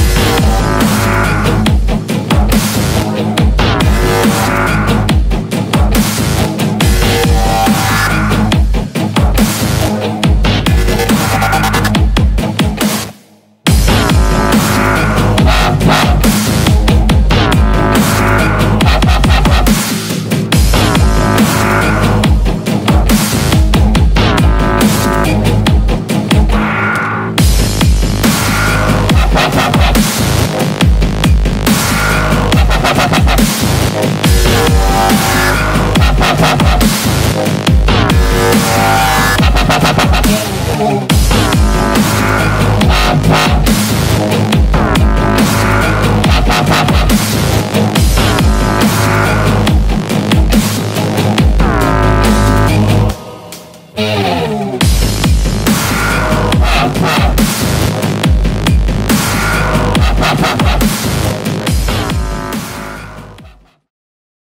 Música